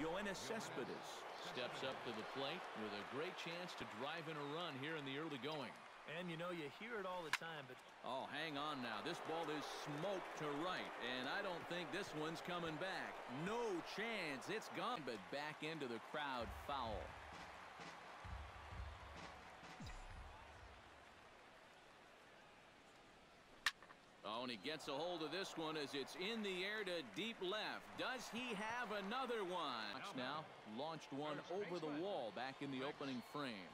Yoenis Cespedes steps up to the plate with a great chance to drive in a run here in the early going. And you know, you hear it all the time, but Oh, hang on now. This ball is smoked to right, and I don't think this one's coming back. No chance. It's gone, but back into the crowd foul. And he gets a hold of this one as it's in the air to deep left. Does he have another one? Watch now, launched one over the wall back in the opening frame.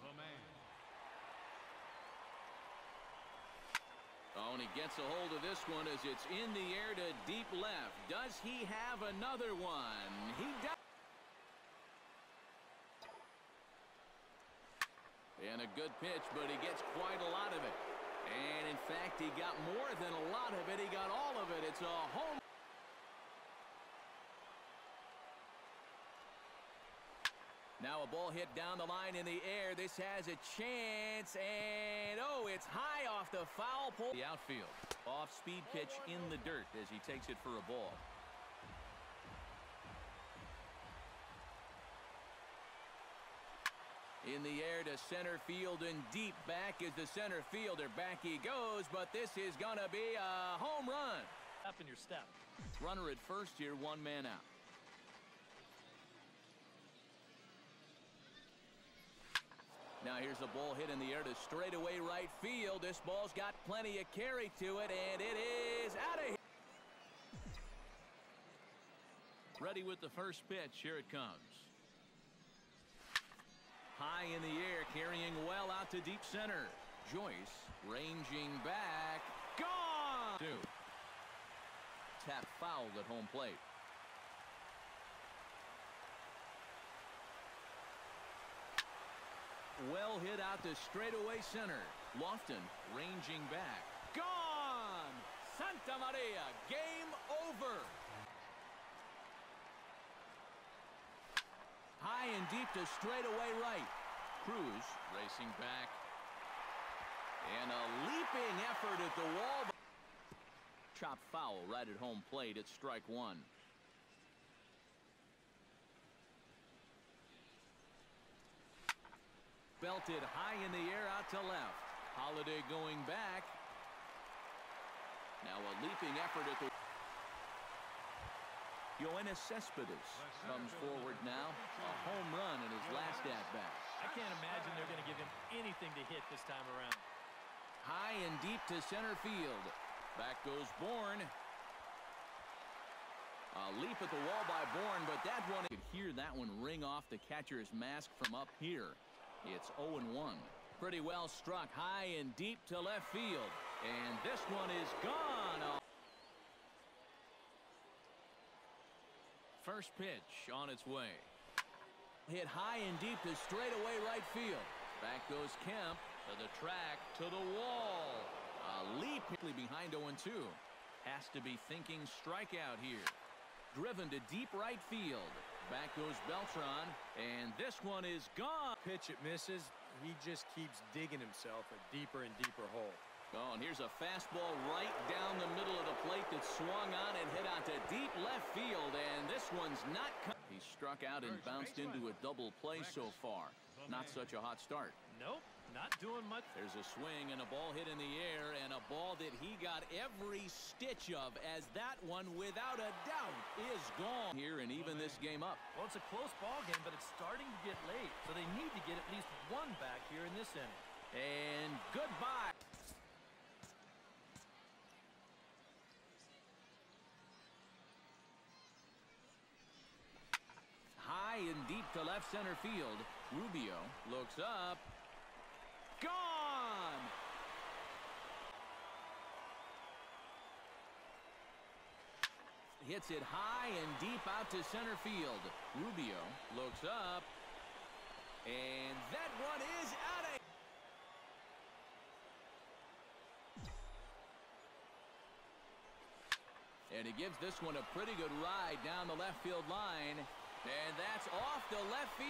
Oh, and he gets a hold of this one as it's in the air to deep left. Does he have another one? He does. And a good pitch, but he gets quite a lot of it. And fact, he got more than a lot of it. He got all of it. It's a home. Now a ball hit down the line in the air. This has a chance, and oh, it's high off the foul pole. The outfield. Off-speed pitch in the dirt as he takes it for a ball. In the air to center field and deep back is the center fielder. Back he goes, but this is going to be a home run. up in your step. Runner at first here, one man out. Now here's a ball hit in the air to straightaway right field. This ball's got plenty of carry to it, and it is out of here. Ready with the first pitch. Here it comes. High in the air, carrying well out to deep center. Joyce ranging back. Gone! Two. Tap fouled at home plate. Well hit out to straightaway center. Lofton ranging back. Gone! Santa Maria, game over. High and deep to straightaway right. Cruz racing back. And a leaping effort at the wall. Chop foul right at home plate at strike one. Belted high in the air out to left. Holliday going back. Now a leaping effort at the... Yoenis Cespedes comes forward now. A home run in his last at-bat. I can't imagine they're going to give him anything to hit this time around. High and deep to center field. Back goes Bourn. A leap at the wall by Bourn, but that one... You could hear that one ring off the catcher's mask from up here. It's 0-1. Pretty well struck high and deep to left field. And this one is gone. First pitch on its way. Hit high and deep to straightaway right field. Back goes Kemp to the track, to the wall. A leap quickly behind 0-2. Has to be thinking strikeout here. Driven to deep right field. Back goes Beltran, and this one is gone. Pitch it misses. He just keeps digging himself a deeper and deeper hole. Oh, and here's a fastball right down the middle of the plate that swung on and hit out to deep left field, and this one's not coming. He struck out and bounced into a double play so far. Not such a hot start. Nope, not doing much. There's a swing and a ball hit in the air and a ball that he got every stitch of as that one, without a doubt, is gone here and even this game up. Well, it's a close ball game, but it's starting to get late, so they need to get at least one back here in this inning. And goodbye. High and deep to left center field. Rubio looks up. Gone! Hits it high and deep out to center field. Rubio looks up. And that one is out of... And he gives this one a pretty good ride down the left field line. And that's off the left field.